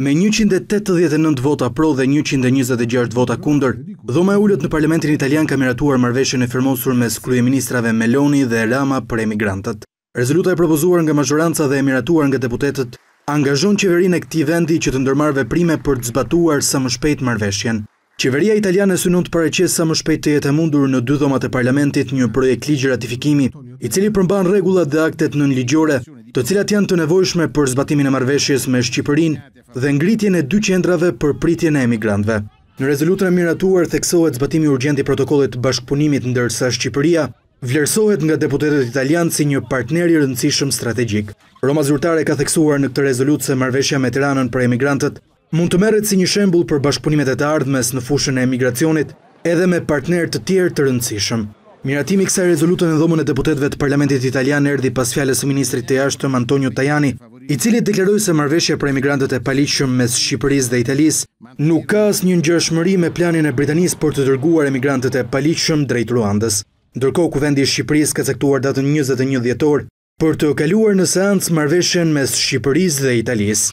Me njëqind e tetëdhjetë e nëntë vota pro dhe njëqind e njëzet e gjashtë vota kundër, Dhoma e Ulët në Parlamentin italian ka miratuar marrëveshjen e firmosur mes kryeministrave Meloni dhe Rama për emigrantët. Rezoluta e propozuar nga mazhoranca dhe e miratuar nga deputetët angazhon qeverinë e këtij vendi që të ndërmarrë veprime për të zbatuar sa më shpejt marrëveshjen. Qeveria italiane synon të paraqesë sa më shpejt të jetë e mundur në dy dhomat e parlamentit një projektligj ratifikimi, i cili përmban rregullat dhe aktet nënligjore, të cilat janë të nevojshme për zbatimin e marrëveshjes me Shqipërinë dhe ngritjen e dy qendrave për pritjen e emigrantëve. Në rezolutën e miratuar theksohet zbatimi urgjent i Protokollit të Bashkëpunimit ndërsa Shqipëria vlerësohet nga deputetët italianë si një partner i rëndësishëm strategjik. Roma Zyrtare ka theksuar në këtë rezolutë se marrëveshja me Tiranën për emigrantët Mund të merret si një shembull për bashkëpunimet e të ardhmes në fushën e emigracionit edhe me partnerë të tjerë të rëndësishëm. Miratimi i kësaj rezolute në Dhomën e Deputetëve të Parlamentit italian erdhi pas fjalës së ministrit të Jashtëm Antonio Tajani, i cili deklaroi se marrëveshja për emigrantët e paligjshëm mes Shqipërisë dhe Italisë nuk ka asnjë ngjashmëri me planin e Britanisë për të dërguar emigrantët e paligjshëm drejt Ruandës. Ndërkohë, Kuvendi i Shqipërisë ka caktuar datën njëzet e një dhjetor për të kaluar në seancë marrëveshjen mes Shqipërisë dhe Italisë.